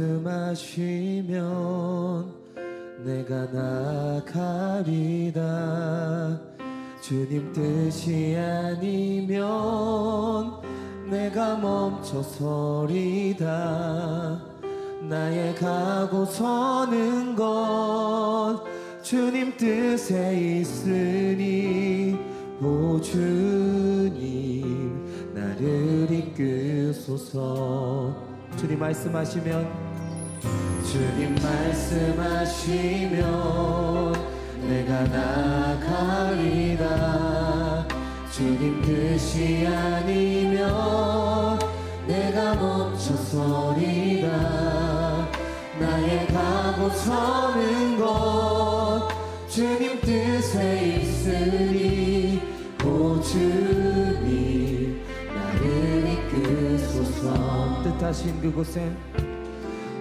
말씀하시면 내가 나가리다 주님 뜻이 아니면 내가 멈춰서리다. 나의 가고 서는 것 주님 뜻에 있으니 오 주님 나를 이끄소서. 주님 말씀하시면 주님 말씀하시면 내가 나가리다. 주님 뜻이 아니면 내가 멈춰서리다 나의 가고 서는 것 주님 뜻에 있으니 오 주님 나를 이끄소서. 뜻하신 그곳에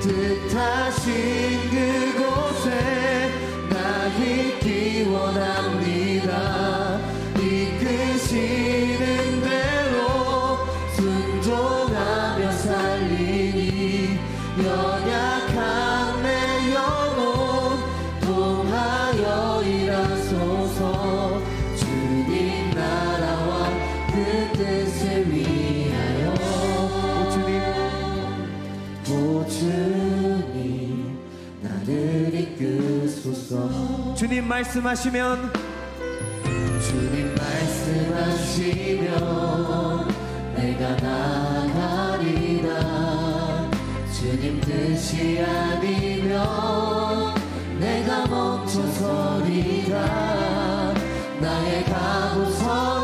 뜻하신 그곳에 이끄소서. 주님 말씀하시면 주님 말씀하시면 내가 나가리라. 주님 뜻이 아니면 내가 멈춰서리라. 나의 가고 서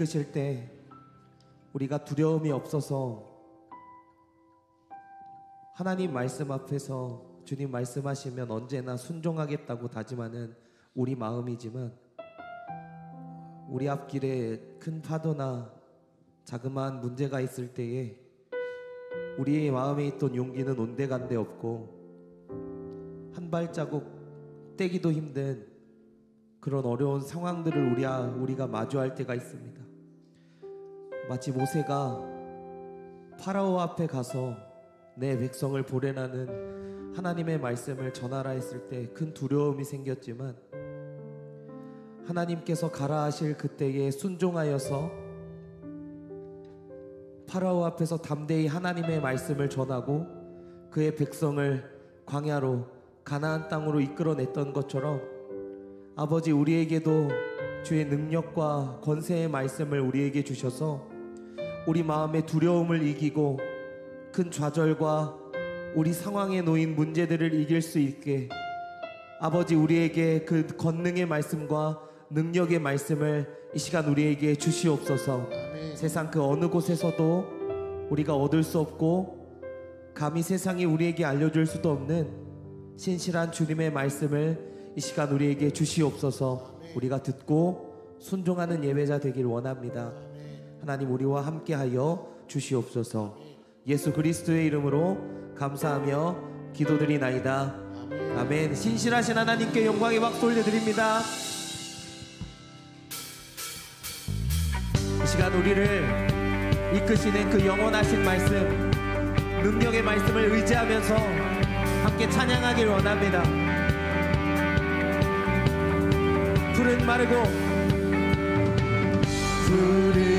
이끄실 때 우리가 두려움이 없어서 하나님 말씀 앞에서 주님 말씀하시면 언제나 순종하겠다고 다짐하는 우리 마음이지만 우리 앞길에 큰 파도나 자그마한 문제가 있을 때에 우리의 마음에 있던 용기는 온데간데 없고 한 발자국 떼기도 힘든 그런 어려운 상황들을 우리가 마주할 때가 있습니다. 마치 모세가 파라오 앞에 가서 내 백성을 보내라는 하나님의 말씀을 전하라 했을 때 큰 두려움이 생겼지만 하나님께서 가라 하실 그때에 순종하여서 파라오 앞에서 담대히 하나님의 말씀을 전하고 그의 백성을 광야로 가나안 땅으로 이끌어냈던 것처럼 아버지 우리에게도 주의 능력과 권세의 말씀을 우리에게 주셔서 우리 마음의 두려움을 이기고 큰 좌절과 우리 상황에 놓인 문제들을 이길 수 있게 아버지 우리에게 그 권능의 말씀과 능력의 말씀을 이 시간 우리에게 주시옵소서. 세상 그 어느 곳에서도 우리가 얻을 수 없고 감히 세상이 우리에게 알려줄 수도 없는 신실한 주님의 말씀을 이 시간 우리에게 주시옵소서. 우리가 듣고 순종하는 예배자 되길 원합니다 하나님 우리와 함께하여 주시옵소서. 예수 그리스도의 이름으로 감사하며 기도드리나이다. 아멘. 신실하신 하나님께 영광의 박수 올려드립니다. 이 시간 우리를 이끄시는 그 영원하신 말씀 능력의 말씀을 의지하면서 함께 찬양하길 원합니다. 푸른 마르고 푸른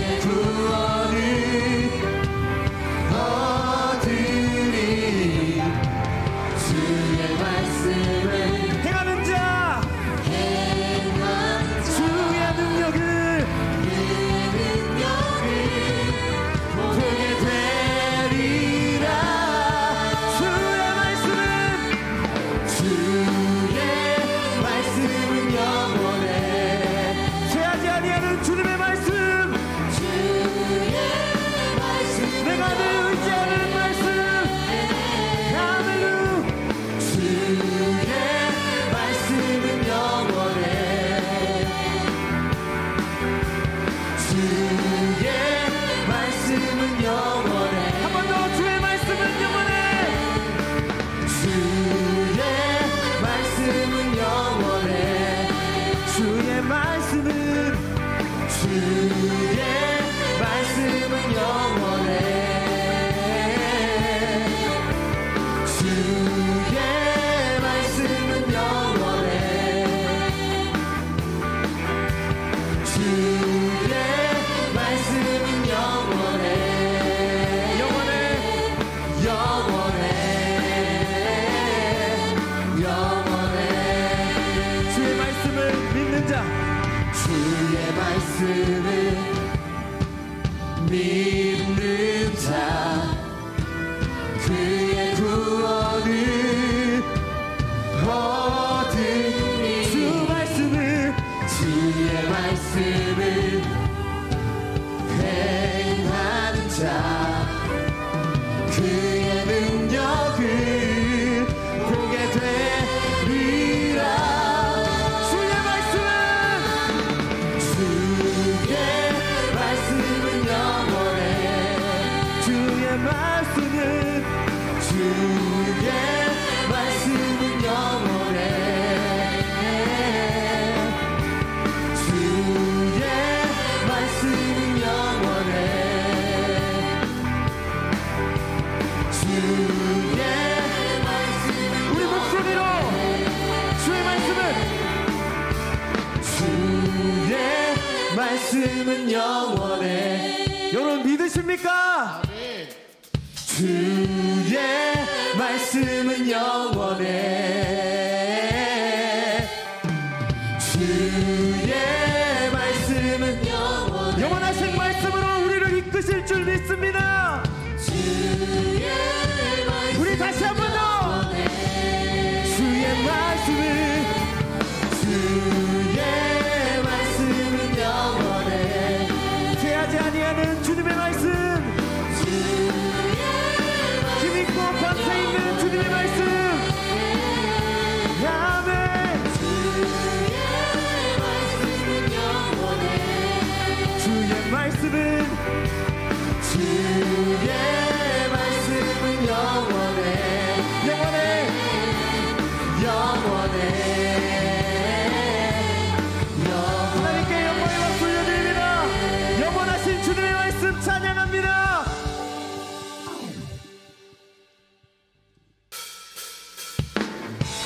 그의 구원을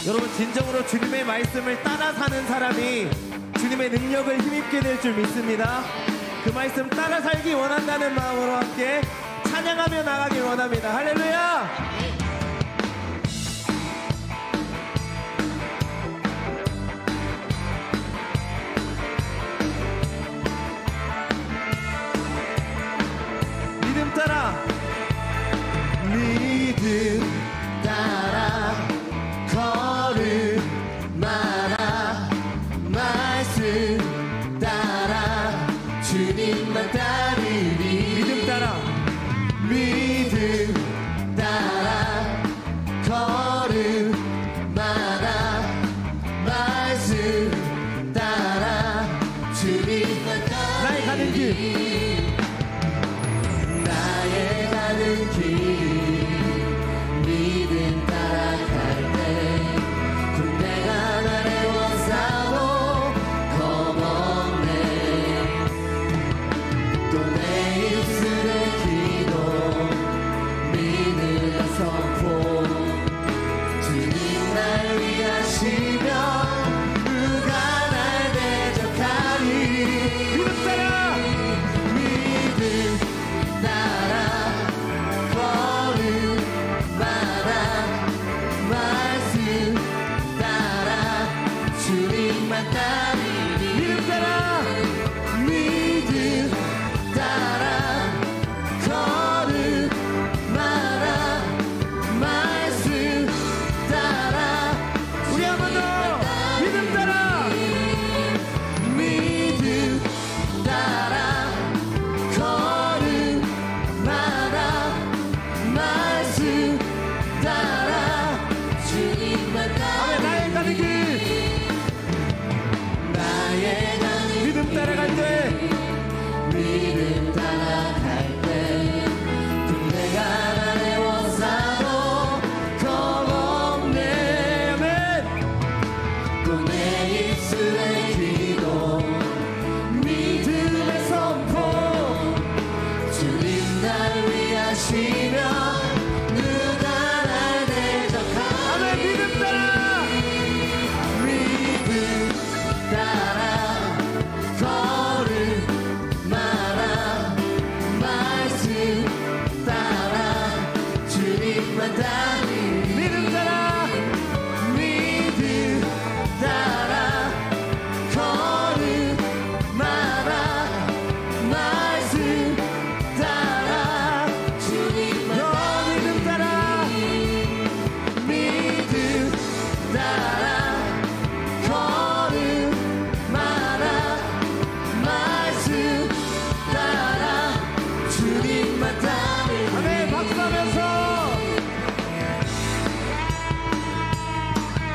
여러분 진정으로 주님의 말씀을 따라 사는 사람이 주님의 능력을 힘입게 될 줄 믿습니다. 그 말씀 따라 살기 원한다는 마음으로 함께 찬양하며 나가길 원합니다. 할렐루야! 믿음 따라 믿음 나를 위하시며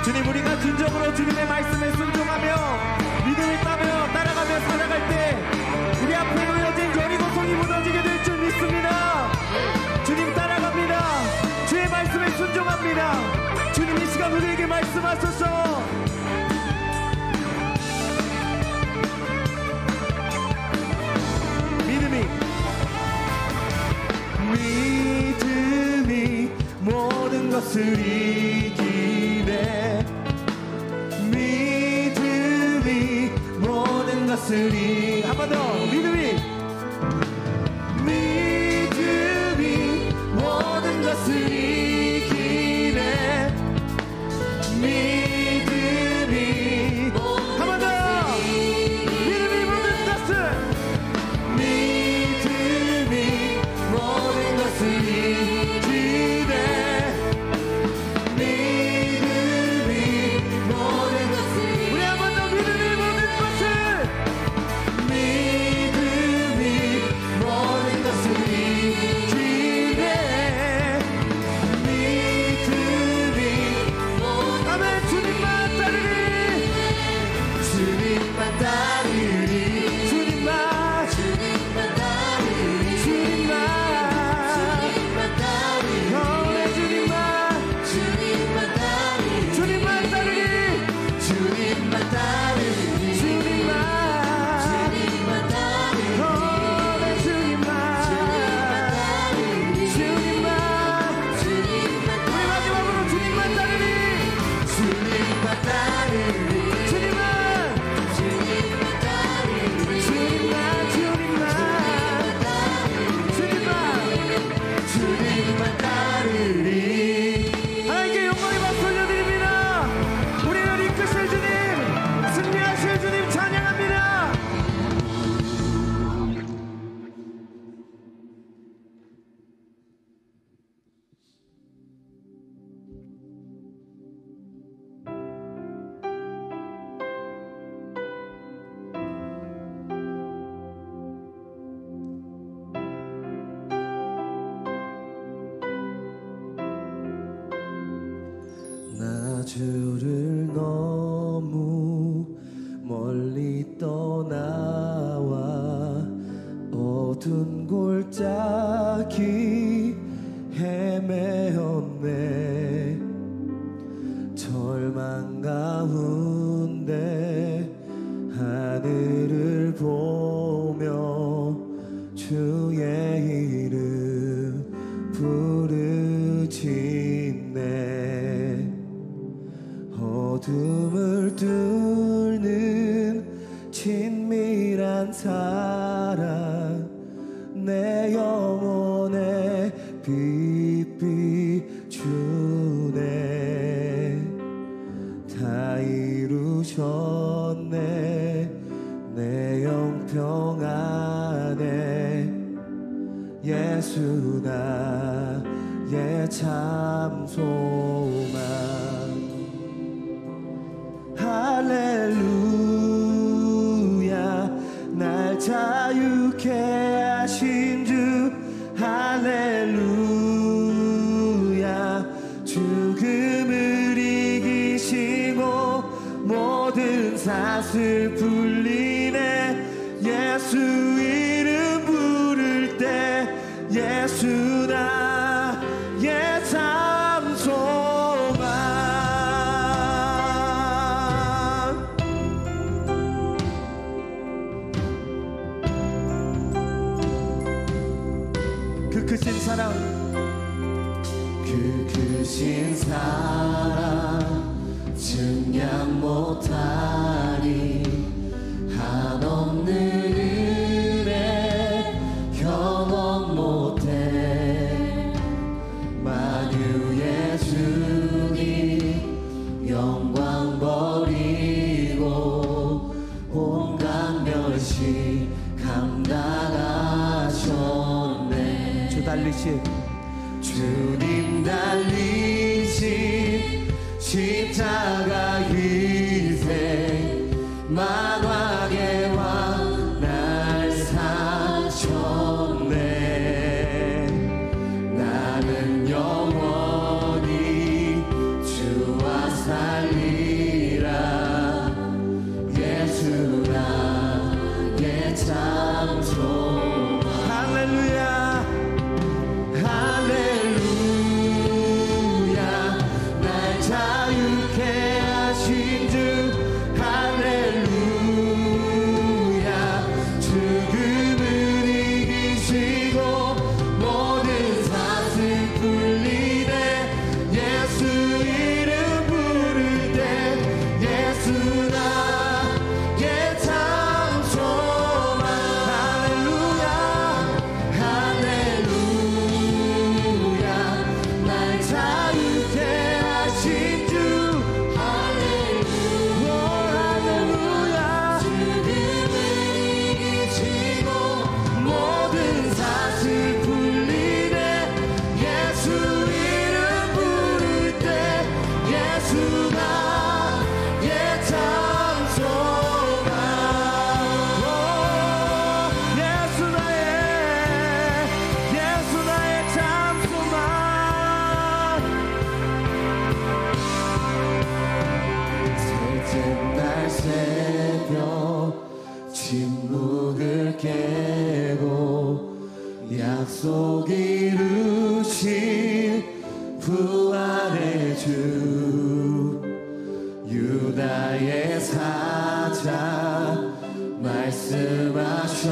주님 우리가 진정으로 주님의 말씀에 순종하며 믿음을 따며 따라가며 살아갈 때 우리 앞에 놓여진 거리고성이 무너지게 될 줄 믿습니다. 주님 따라갑니다. 주의 말씀에 순종합니다. 주님 이 시간 우리에게 말씀하소서. 믿음이 믿음이 모든 것을 이기 다스리. 한 번 더. 주를 너 이루셨네. 내 영평 안에 예수나 예참 소. 곁을 불리네. 예수 이름 부를 때 예수 나의 예, 참 소망. 그 크신 사랑. 그 크신 사랑 증량 못한 谢谢。 말씀하셨네.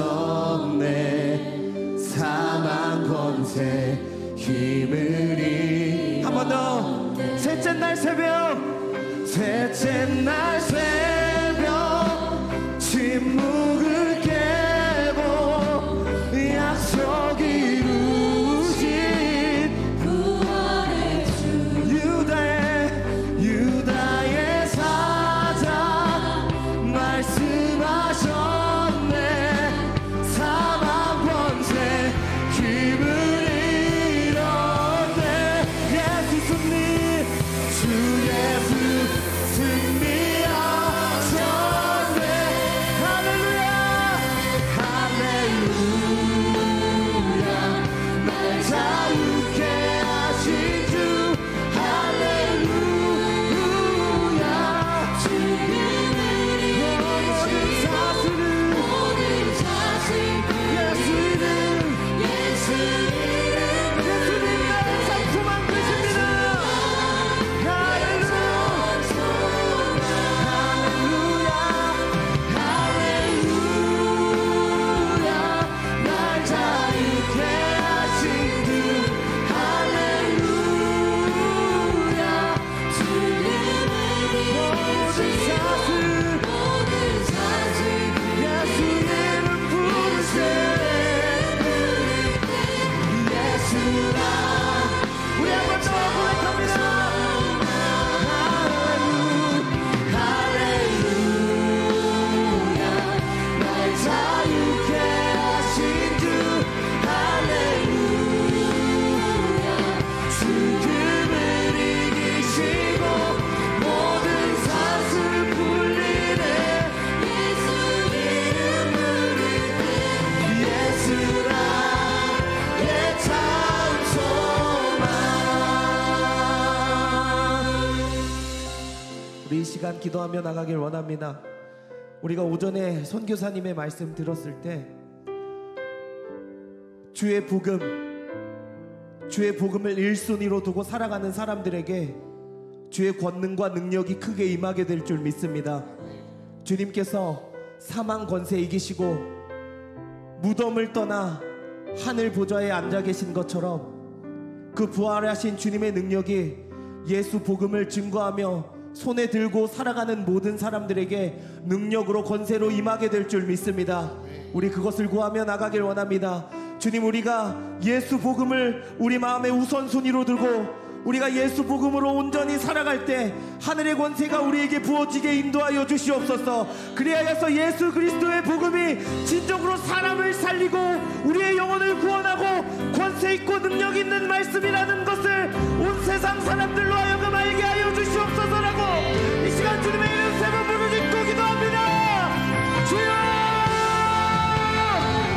사망 권세 힘을 잃 한번 더. 셋째 날 새벽. 셋째 날 새벽. 침묵 기도하며 나가길 원합니다. 우리가 오전에 선교사님의 말씀 들었을 때 주의 복음, 주의 복음을 1순위로 두고 살아가는 사람들에게 주의 권능과 능력이 크게 임하게 될 줄 믿습니다. 주님께서 사망 권세 이기시고 무덤을 떠나 하늘 보좌에 앉아 계신 것처럼 그 부활하신 주님의 능력이 예수 복음을 증거하며 손에 들고 살아가는 모든 사람들에게 능력으로 권세로 임하게 될 줄 믿습니다. 우리 그것을 구하며 나가길 원합니다. 주님 우리가 예수 복음을 우리 마음의 우선순위로 두고 우리가 예수 복음으로 온전히 살아갈 때 하늘의 권세가 우리에게 부어지게 인도하여 주시옵소서. 그리하여서 예수 그리스도의 복음이 진정으로 사람을 살리고 우리의 영혼을 구원하고 권세 있고 능력 있는 말씀이라는 것을 온 세상 사람들로 하여금 알게 하여 주시옵소서라고 이 시간 주님의